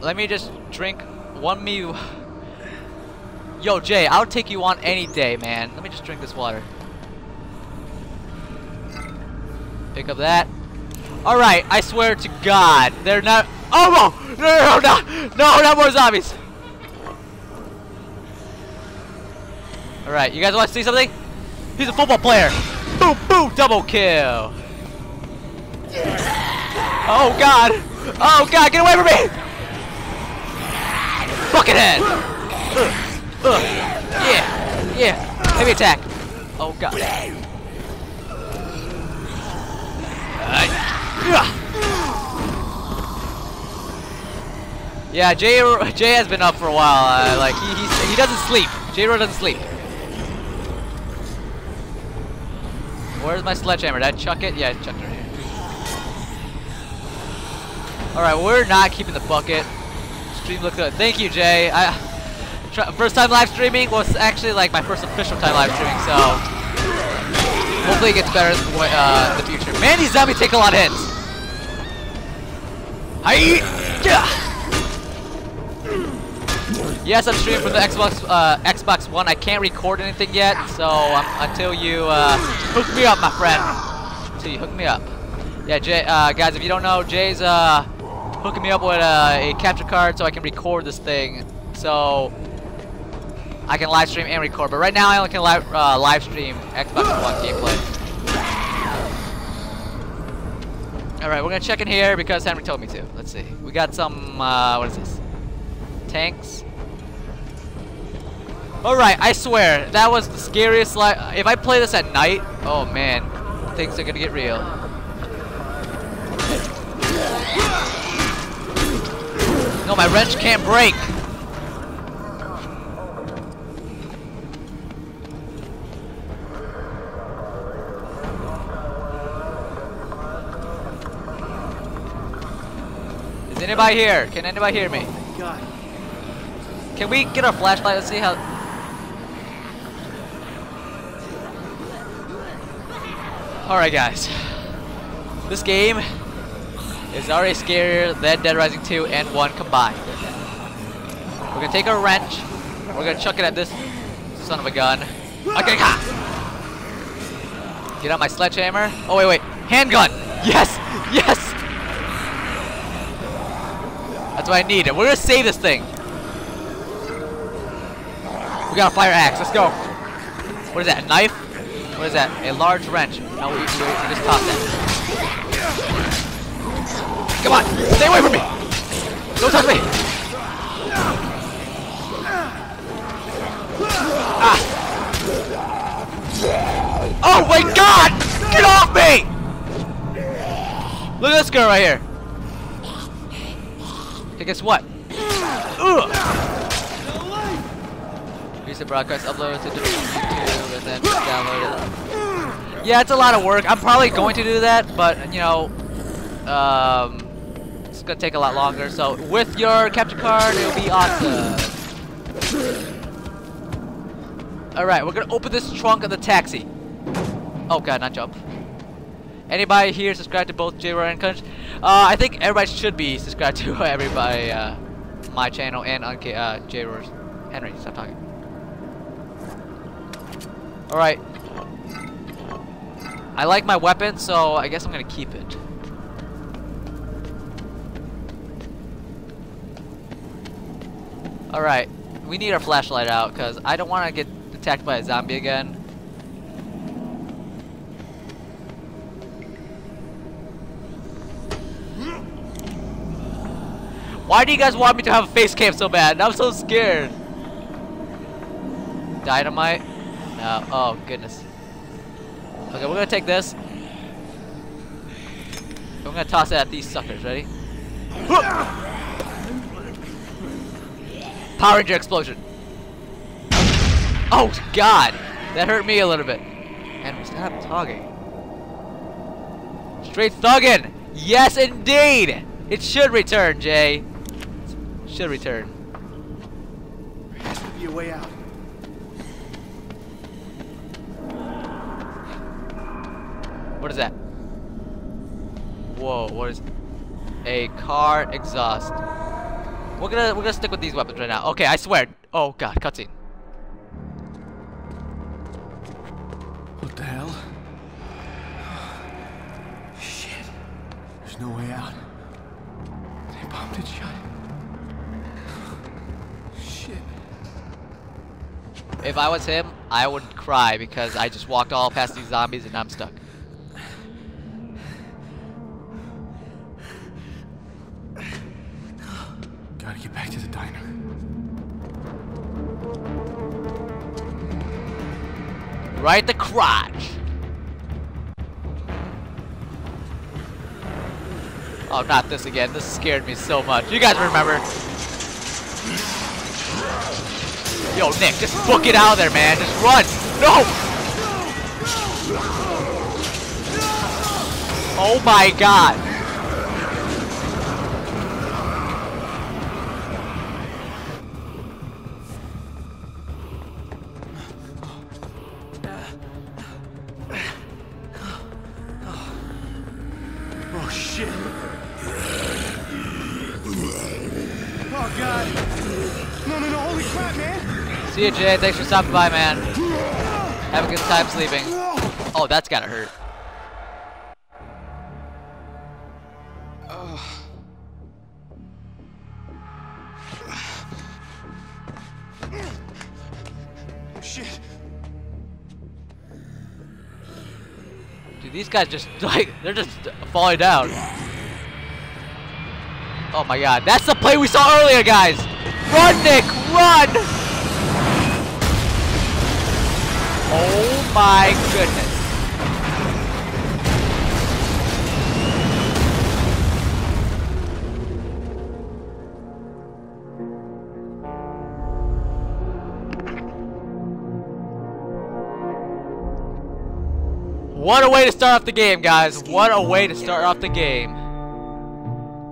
let me just drink one me. Yo, Jay, I'll take you on any day, man. Let me just drink this water. Pick up that. All right, I swear to God, they're not. Oh no! No! No! No! No! Not more zombies. All right, you guys want to see something? He's a football player. Boom! Boom! Double kill. Oh God! Oh God! Get away from me! Buckethead! Ugh, ugh. Yeah, yeah. Heavy attack. Oh God. Uh, yeah, Jay Jay has been up for a while. Uh, like he he doesn't sleep. J Ro doesn't sleep. Where's my sledgehammer? Did I chuck it? Yeah, I chucked it right here. Alright, we're not keeping the bucket. Stream looks good. Thank you, Jay. I try, First time live streaming was actually like my first official time live streaming, so hopefully it gets better uh, in the future. Man, these zombies take a lot of hits. Hi! Yes, I'm streaming from the Xbox uh, Xbox One. I can't record anything yet, so um, until you uh, hook me up, my friend. Until you hook me up. Yeah, Jay, uh, guys, if you don't know, Jay's uh, hooking me up with uh, a capture card so I can record this thing. So I can live stream and record. But right now I only can live, uh, live stream Xbox One gameplay. Alright, we're gonna check in here because Henry told me to. Let's see. We got some, uh, what is this? Tanks. Alright, I swear, that was the scariest If I play this at night, oh man, things are gonna get real. No, my wrench can't break. Is anybody here? Can anybody hear me? Can we get our flashlight? Let's see how. Alright, guys. This game is already scarier than Dead Rising 2 and 1 combined. We're gonna take our wrench. We're gonna chuck it at this son of a gun. Okay, ha! Get out my sledgehammer. Oh, wait, wait. Handgun! Yes! Yes! That's what I need. We're gonna save this thing. We got a fire axe. Let's go. What is that? A knife? What is that? A large wrench. No, we, we, we just toss that. Come on! Stay away from me! Don't touch me! Ah! Oh my god! Get off me! Look at this girl right here. Okay, guess what? Ugh! Recent broadcast uploaded to YouTube and then download it. Yeah, it's a lot of work. I'm probably going to do that, but you know, um, it's gonna take a lot longer. So with your capture card, it'll be awesome. All right, we're gonna open this trunk of the taxi. Oh god, not jump. Anybody here subscribed to both J and Crunch? Uh, I think everybody should be subscribed to everybody, uh, my channel and on uh, J Henry, stop talking. All right. I like my weapon, so I guess I'm gonna keep it. All right, we need our flashlight out because I don't want to get attacked by a zombie again. Why do you guys want me to have a face cam so bad? I'm so scared. Dynamite? No. Oh, goodness. Okay, we're gonna take this. I'm gonna toss it at these suckers. Ready? Power Ranger explosion. Oh God, that hurt me a little bit. And we stop talking. Straight thuggin'. Yes, indeed. It should return, Jay. Should return. There has to be a way out. What is that? Whoa, what is... A car exhaust. We're gonna we're gonna stick with these weapons right now. Okay, I swear. Oh god, cutscene. What the hell? Shit. There's no way out. They bombed it shut. Shit. If I was him, I would cry because I just walked all past these zombies and I'm stuck. Right the crotch. Oh, not this again. This scared me so much. You guys remember? Yo, Nick, just book it out of there, man. Just run. No! Oh my god. Jay. Thanks for stopping by, man. Have a good time sleeping. Oh, that's gotta hurt. Shit. Dude, these guys just like they're just falling down. Oh my god, that's the play we saw earlier, guys! Run, Nick, run! Oh my goodness. What a way to start off the game, guys. What a way to start off the game.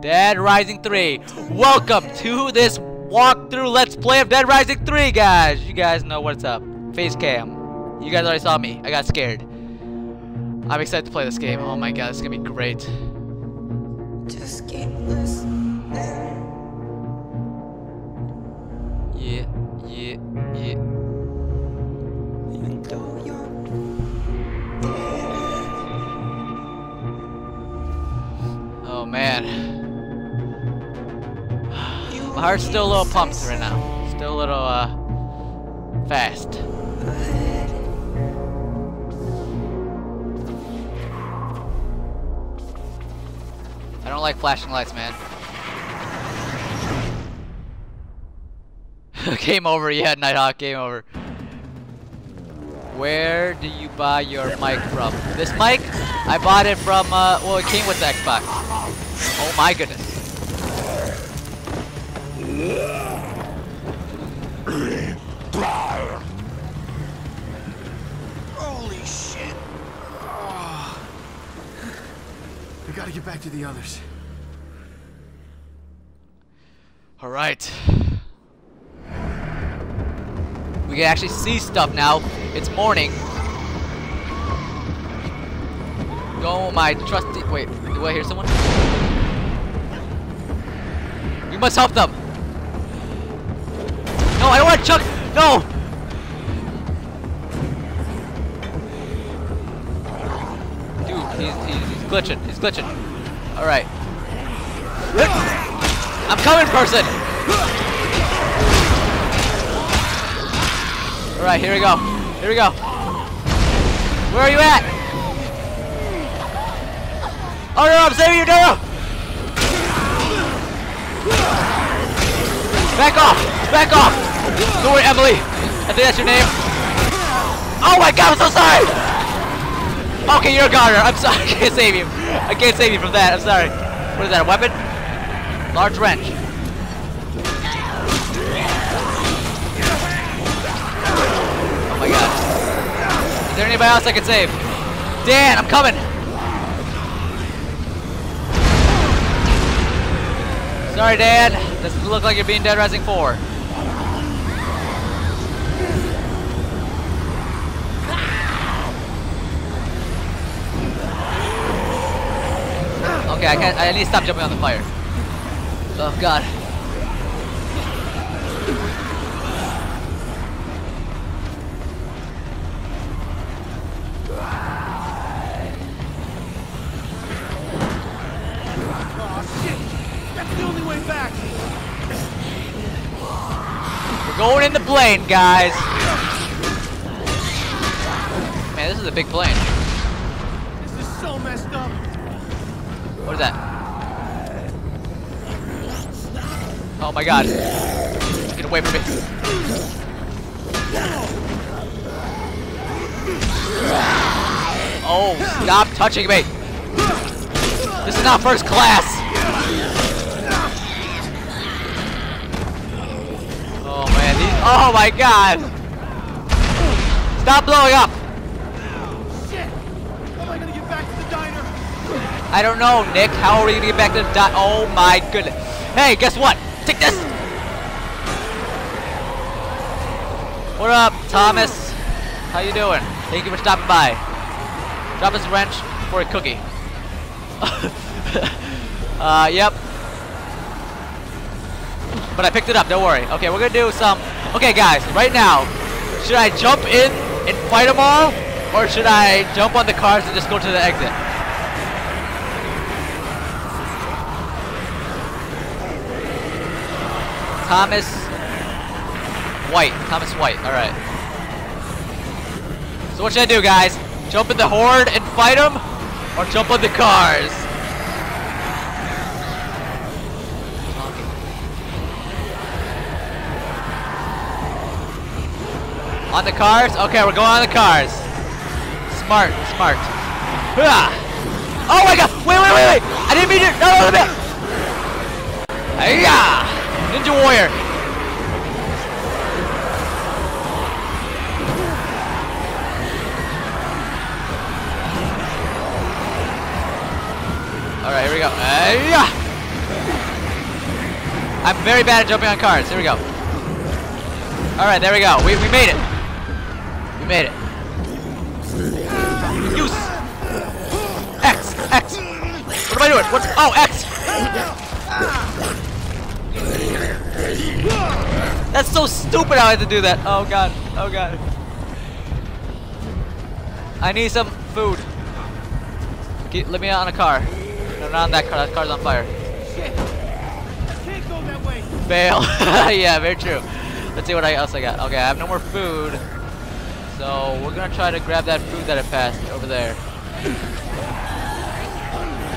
Dead Rising 3. Welcome to this walkthrough Let's Play of Dead Rising 3, guys. You guys know what's up. Face cam. You guys already saw me. I got scared. I'm excited to play this game. Oh my god, it's gonna be great. Just listening. Yeah, yeah, yeah. Even though you're Oh man. My heart's still a little pumped right now. Still a little, uh, fast. Don't like flashing lights, man. game over, yeah, Nighthawk, game over. Where do you buy your mic from? This mic? I bought it from, uh, well, it came with the Xbox. Oh my goodness. Back to the others. All right. We can actually see stuff now. It's morning. Go, my trusty. Wait, do I hear someone? We must help them. No, I don't want to chuck. No. Dude, he's, he's, he's glitching. He's glitching. All right. I'm coming, person. All right, here we go. Here we go. Where are you at? Oh no, I'm saving you, no! Back off! Back off! Don't worry, Emily. I think that's your name. Oh my god, I'm so sorry! Okay, you're a goner. I'm sorry. I can't save you. I can't save you from that. I'm sorry. What is that, a weapon? Large wrench. Oh my god. Is there anybody else I can save? Dan, I'm coming! Sorry, Dad. Doesn't look like you're being Dead Rising 4. Okay, I can't. I need to stop jumping on the fire. Oh God. Oh, shit! That's the only way back! We're going in the plane, guys. Man, this is a big plane. That? Oh my god. Get away from me. Oh, stop touching me. This is not first class. Oh man, these, oh my god. Stop blowing up. I don't know, Nick. How are we gonna get back to the dot? Oh my goodness. Hey, guess what? Take this. What up, Thomas? How you doing? Thank you for stopping by. Drop us a wrench for a cookie. uh, yep. But I picked it up, don't worry. Okay, we're gonna do some... Okay, guys, right now, should I jump in and fight them all? Or should I jump on the cars and just go to the exit? Thomas White. Thomas White. All right. So what should I do, guys? Jump in the horde and fight them, or jump on the cars? On the cars? Okay, we're going on the cars. Smart, smart. Oh my god! Wait, wait, wait, wait! I didn't mean to. No, no, no, no! Hiya! Ninja Warrior. All right, here we go. I'm very bad at jumping on cars. Here we go. All right, there we go. We, we made it. We made it. Use X X. What am I doing? What's oh X? That's so stupid. I had to do that. Oh god. Oh god. I need some food. Get, let me out on a car. No, not on that car. That car's on fire. Fail. yeah, very true. Let's see what else I got. Okay, I have no more food. So we're gonna try to grab that food that I passed over there.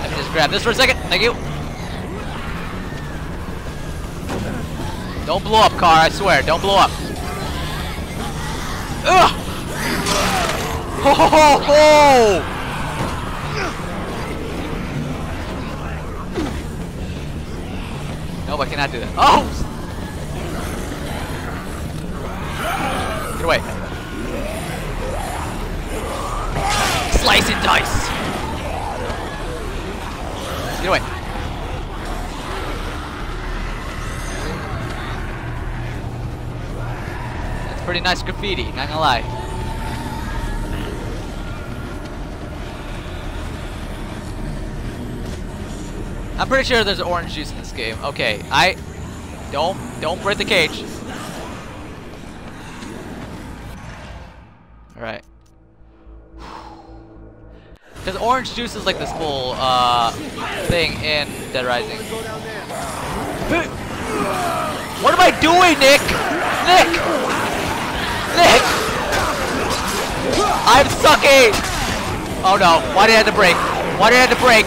Let me just grab this for a second. Thank you. Don't blow up, car. I swear. Don't blow up. Ugh! Ho ho ho ho! Nope, I cannot do that. Oh! Get away. Slice and dice. Get away. Pretty nice graffiti, not gonna lie. I'm pretty sure there's orange juice in this game. Okay, I don't don't break the cage. All right. Because orange juice is like this whole uh, thing in Dead Rising. What am I doing? Nick! Nick! I'm! Oh no, why did I have to break? Why did I have to break?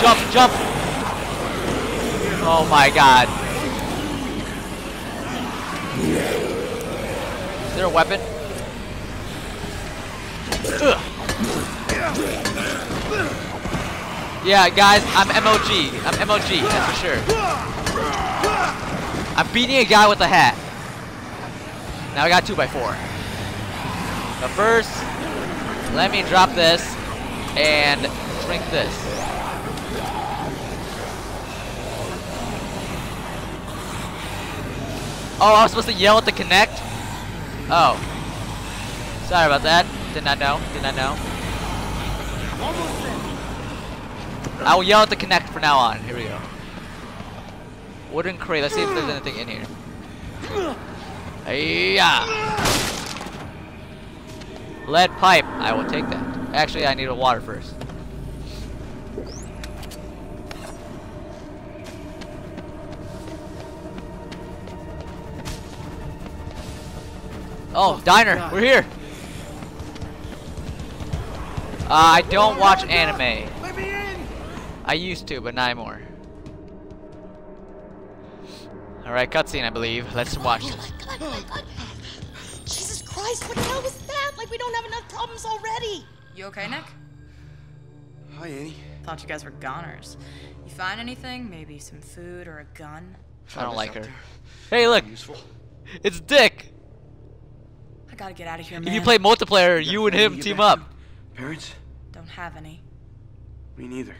Jump, jump! Oh my god. Is there a weapon? Ugh. Yeah, guys, I'm MOG. I'm MOG, that's for sure. I'm beating a guy with a hat. Now I got 2 by 4 But first, let me drop this and drink this. Oh, I was supposed to yell at the Kinect? Oh. Sorry about that. Did not know. Did not know. I will yell at the Kinect from now on. Here we go. Wooden crate. Let's see if there's anything in here. Yeah. Lead pipe. I will take that. Actually, I need a water first. Oh, diner. God. We're here. Uh, I don't watch anime. Let me in! I used to, but not anymore. Alright, cutscene, I believe. Let's watch this. Christ, what the hell was that? Like we don't have enough problems already. You okay, Nick? Hi, Annie. Thought you guys were goners. You find anything? Maybe some food or a gun? I don't like her. there. Hey, look! Useful. It's Dick! I gotta get out of here, man. If you play multiplayer, got you and him team up. Parents? Don't have any. Me neither.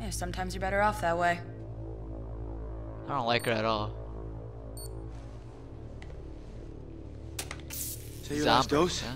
Yeah, sometimes you're better off that way. I don't like her at all. Say your last Zombies, dose? huh?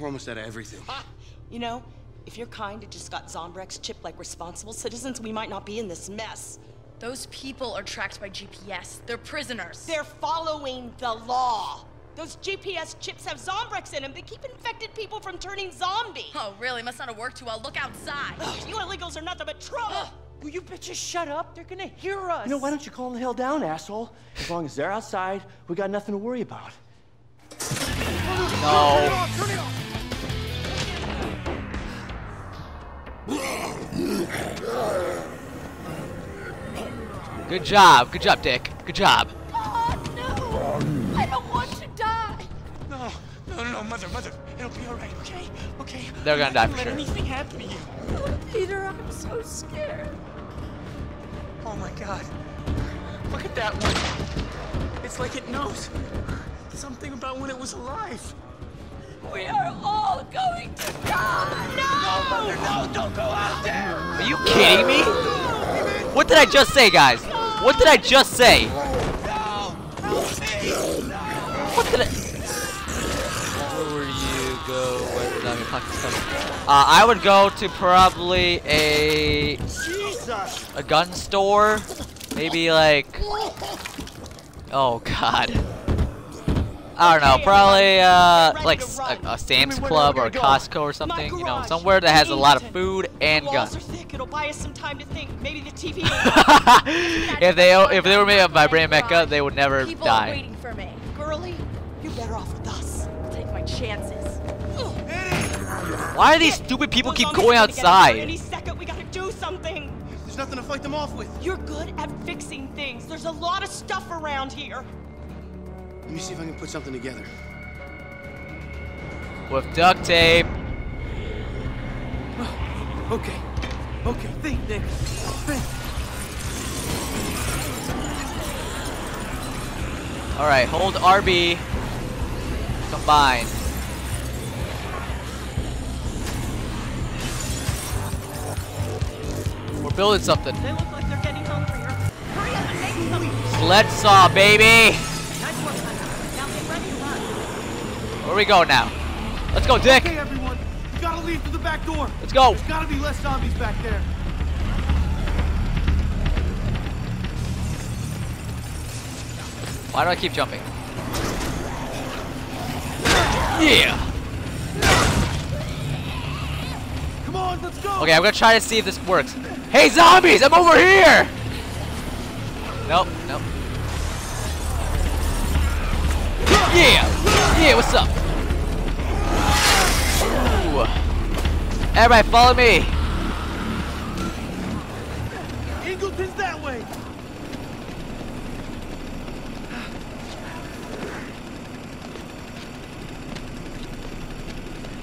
We're almost out of everything. Ah, you know, if your kind had just got Zombrex chipped like responsible citizens, we might not be in this mess. Those people are tracked by GPS. They're prisoners. They're following the law. Those GPS chips have Zombrex in them. They keep infected people from turning zombie. Oh, really? Must not have worked too well. Look outside. Ugh, you illegals are nothing but trouble. Will you bitches shut up? They're gonna hear us. You know, why don't you calm the hell down, asshole? As long as they're outside, we got nothing to worry about. No. Good job. Good job, Dick. Good job. Oh, no! I don't want to die. No, no, no, mother, mother. It'll be all right, okay? Okay. They're gonna die Don't for let sure. anything happen to you. Oh, Peter, I'm so scared. Oh my God. Look at that one. It's like it knows something about when it was alive. We are all going to die. No, mother, no! Don't go out there. Are you kidding me? What did I just say, guys? What did I just say? No! Help me! What did I? Where would you go when zombie apocalypse comes? Uh, I would go to probably a a gun store, maybe like. Oh God. I don't know, probably uh, like a Sam's Club or a Costco or something, you know, somewhere that has a lot of food and guns. are thick. It'll buy us some time to think. Maybe the TV. if they if they were made up by Brand Mecca, they would never People are die. waiting for me. Girlie, you're better off with us. I'll take my chances. Why do these stupid people keep going are gonna get us here Any outside? second, we gotta do something. There's nothing to fight them off with. You're good at fixing things. There's a lot of stuff around here. Let me see if I can put something together. With duct tape. Oh, okay. Okay, think, Nick. Think. All right, hold RB. Combine. We're building something. They look like they're getting hungrier. Hurry up and make some. Sledge Saw, baby. Nice work, Hunter. Now get ready to run. Where we go now? Let's go, Dick. Okay, everyone. We gotta leave through the back door. Let's go. There's gotta be less zombies back there. Why do I keep jumping? Yeah. Come on, let's go. Okay, I'm gonna try to see if this works. Hey, zombies! I'm over here. Nope. Nope. Yeah. What's up? Ooh. Everybody, follow me. Ingleton's that way.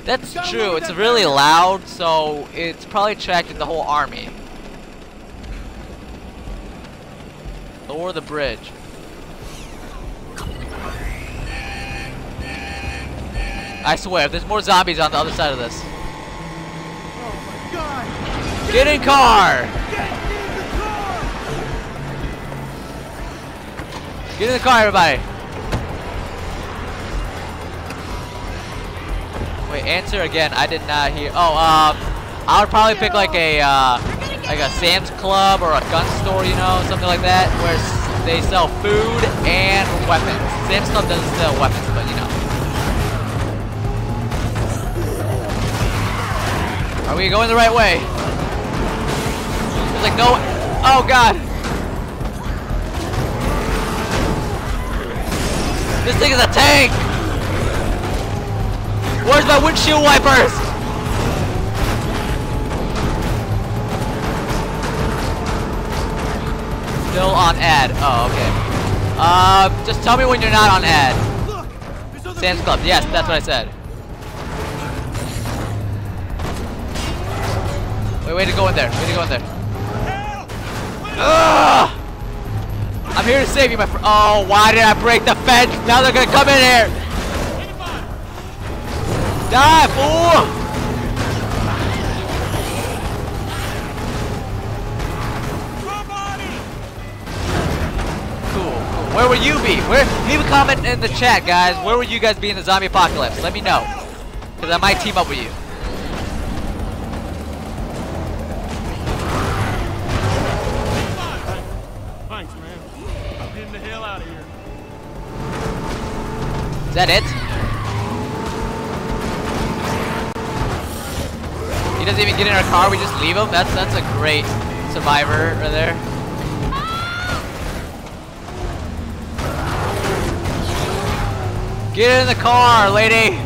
That's true. It's really loud, so it's probably attracted the whole army. Lower the bridge. I swear, if there's more zombies on the other side of this. God. Get in car! Get in the car. Get in the car, everybody! Wait, answer again. I did not hear. Oh, um, I would probably pick like a, uh, like a Sam's Club or a gun store, you know, something like that, where they sell food and weapons. Sam's Club doesn't sell weapons, Are we going the right way? There's like no. Oh god. This thing is a tank. Where's my windshield wipers? Still on ad. Oh, okay. Uh, just tell me when you're not on ad. Look! There's other Sam's Club. Yes, that's what I said. Wait, way to go in there. Way to go in there. Ugh! I'm here to save you, my friend. Oh, why did I break the fence? Now they're gonna come in here. Die, fool! Cool. Where will you be? Where? Leave a comment in the chat, guys. Where will you guys be in the zombie apocalypse? Let me know, cause I might team up with you. That it? He doesn't even get in our car. We just leave him. That's that's a great survivor right there. Get in the car, lady.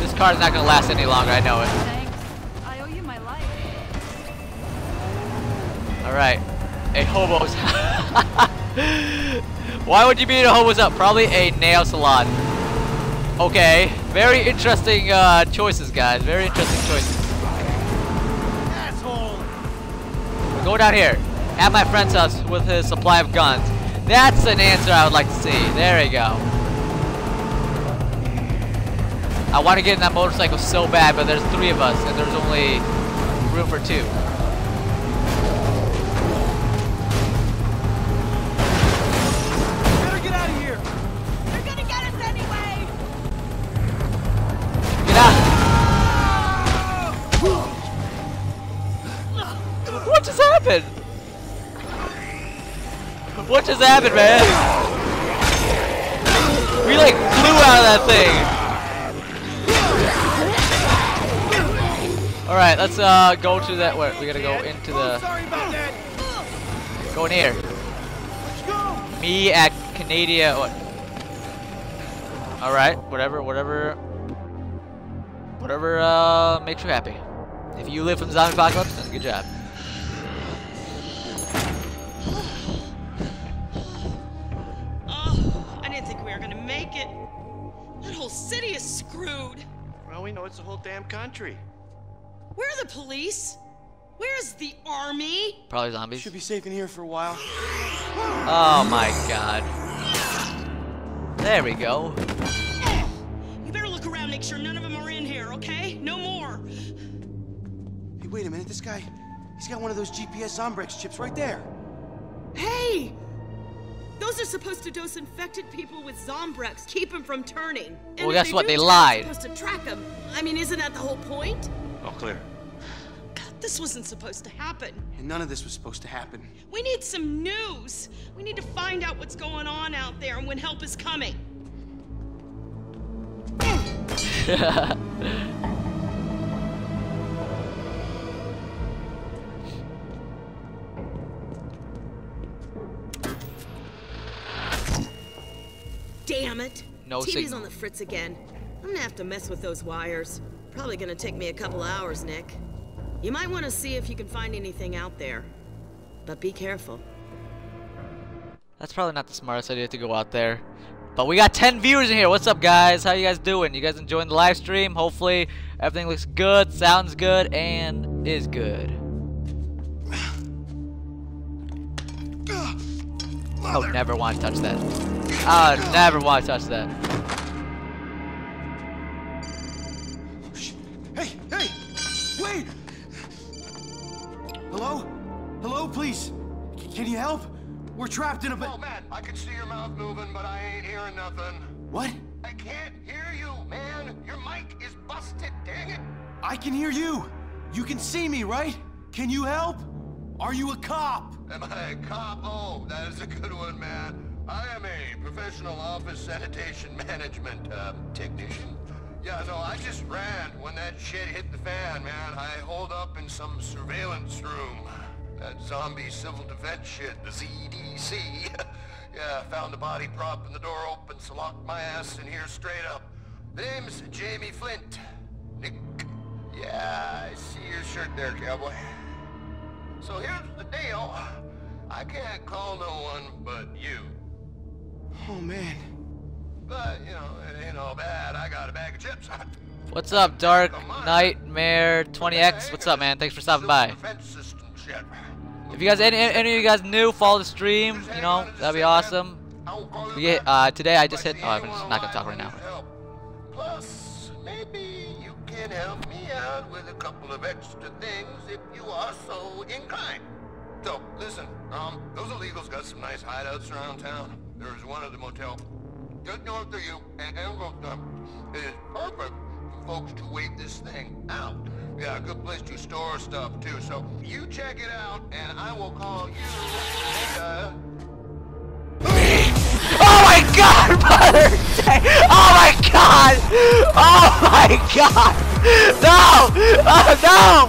This car's not gonna last any longer. I know it. Thanks. I owe you my life. All right, a hobo's. Why would you be in a hobo's up? Probably a nail salon. Okay, very interesting uh, choices, guys. Very interesting choices. Asshole! Go down here. At my friend's house with his supply of guns. That's an answer I would like to see. There we go. I want to get in that motorcycle so bad, but there's three of us, and there's only room for two. What just happened, man? We like flew out of that thing. All right, let's uh go to that. Where we gotta go into the Sorry about that! go in here. Let's go! Me at Canada. What? All right, whatever, whatever, whatever uh makes you happy. If you live from the zombie apocalypse, then good job. Gonna make it. That whole city is screwed. Well, we know it's the whole damn country. Where are the police? Where's the army? Probably zombies. Should be safe in here for a while. Oh my god. There we go. You better look around, make sure none of them are in here, okay? No more. Hey, wait a minute. This guy, he's got one of those GPS Zombrex chips right there. Hey! Those are supposed to dose infected people with Zombrex, keep them from turning. And Well, guess they what? do They turn, lied. It's supposed to track them. I mean, isn't that the whole point? All clear. God, this wasn't supposed to happen. And none of this was supposed to happen. We need some news. We need to find out what's going on out there and when help is coming. Damn it. No TV's signal. on the fritz again. I'm gonna have to mess with those wires. Probably gonna take me a couple hours, Nick. You might want to see if you can find anything out there. But be careful. That's probably not the smartest idea to go out there. But we got 10 viewers in here. What's up, guys? How you guys doing? You guys enjoying the live stream? Hopefully everything looks good, sounds good, and is good. I would never want to touch that. I would never want to touch that. Oh, hey, hey! Wait! Hello? Hello, please? C- can you help? We're trapped in a. Oh, Matt, I can see your mouth moving, but I ain't hearing nothing. What? I can't hear you, man. Your mic is busted, dang it. I can hear you. You can see me, right? Can you help? Are you a cop? Am I a cop? Oh, that is a good one, man. I am a professional office sanitation management uh, technician. Yeah, no, I just ran when that shit hit the fan, man. I hold up in some surveillance room. That zombie civil defense shit, the ZDC. yeah, found a body prop and the door open, so locked my ass in here straight up. The name's Jamie Flint. Nick. Yeah, I see your shirt there, cowboy. So here's the deal. I can't call no one but you. Oh, man. But, you know, it ain't all bad. I got a bag of chips. What's up, Dark Nightmare 20X? What's up, man? Thanks for stopping by. Defense system shit. If you guys, any, any of you guys new, follow the stream. You know, that'd be awesome. I'll call you We get, back. uh, today I just hit. Oh, I'm just not gonna talk right now. Plus, maybe you can help me out with a couple of extra things if you are so inclined. So, listen, um, those illegals got some nice hideouts around town. There's one at the motel just north of you, and Ingleton is perfect for folks to wait this thing out. Yeah, a good place to store stuff, too. So, you check it out, and I will call you later. Oh my god! Oh my god! Oh my god! No! Oh no!